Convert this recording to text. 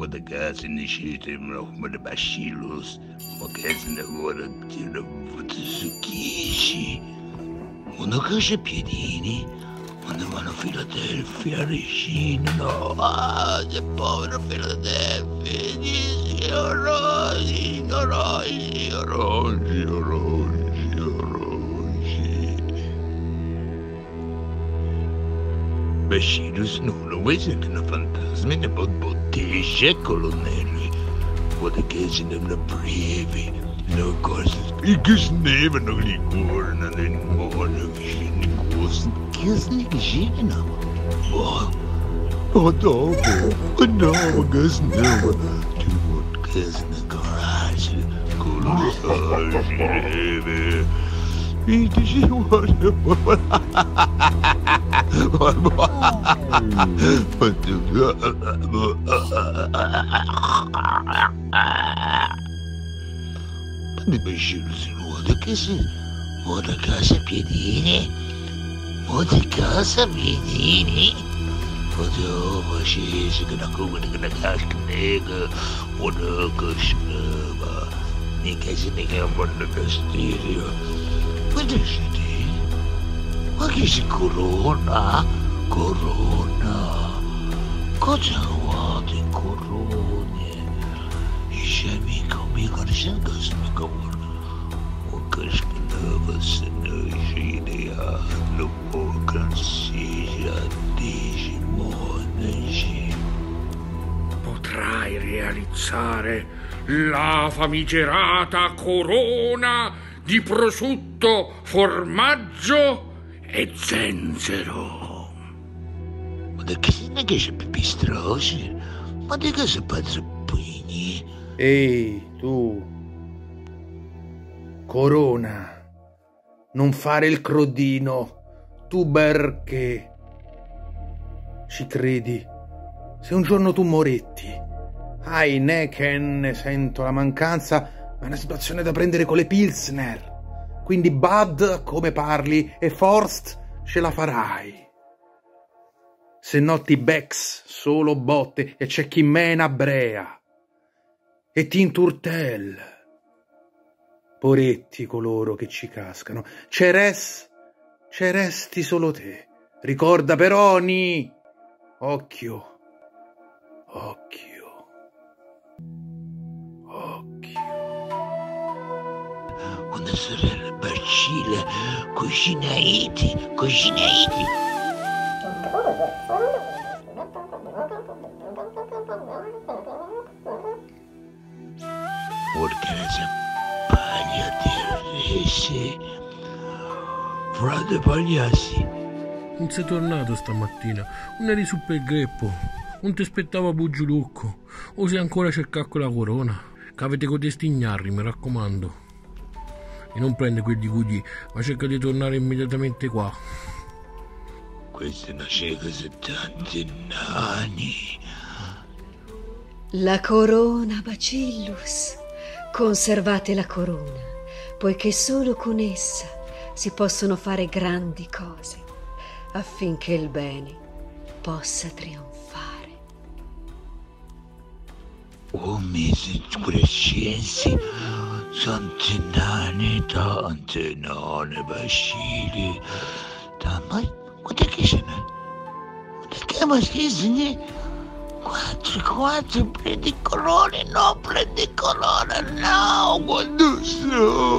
with the guys initiated with the Bashilos, magazine agora tira Futsukishi. Una casa piedini, andavano a Filadelfia, Regina, no, ah, che povero Filadelfia, dici, orologi, orologi, orologi, orologi, Bashiru snurowy na fantazmy colonel. podbotyzie koloneli. Podekiezy in the briewy, No okazji spikas newa na gligor na den mora wyżiny głos. Kiesnik zina. O, o dobu, o dobu gaznawa. Ty wodkaz na garażu, kolonel, żywy. Vuoi che snevano, coraggio, neve, e dici, Quando mi scendo si nuoda che si muoda casa Foto ma ne che si corona? Corona. Cosa vuote in corone? Amico buono. Un caso che nuova se noi ci diamo, un consiglio di monaci. Potrai realizzare la famigerata corona di prosciutto, formaggio e zenzero. Ma da che se ne che c'è pipistrosi? Ma di che se pazzoppini? Ehi, tu. Corona. Non fare il crodino. Tu perché? Ci credi? Se un giorno tu moretti. Ai ne che ne sento la mancanza, ma è una situazione da prendere con le Pilsner. Quindi Bud come parli e Forst ce la farai. Se no ti becks solo botte e c'è chi mena brea. E Tinturtel. Poretti coloro che ci cascano. Ceres, ceresti solo te. Ricorda però, Ni. Occhio. Occhio. Occhio. Una sorella Bacilla, cucinaiti, cucinaiti. Casa paglia di rese. Frate Pagliassi, Non sei tornato stamattina, non eri su per greppo, non ti aspettava Bugiulucco, o sei ancora cercare quella corona, che avete con questi ignarri, mi raccomando. E non prende quelli cugli, ma cerca di tornare immediatamente qua. questa è una cieca di tanti nani. La corona, Bacillus. Conservate la corona, poiché solo con essa si possono fare grandi cose, affinché il bene possa trionfare. Oh, mesi crescenzi, tanti nani, tanti nani, Basili. Da, ma guarda che ce n'è? Guarda che ma schiesini? Quattro, quattro, prendi colore, no, prendi colore, no, quando so,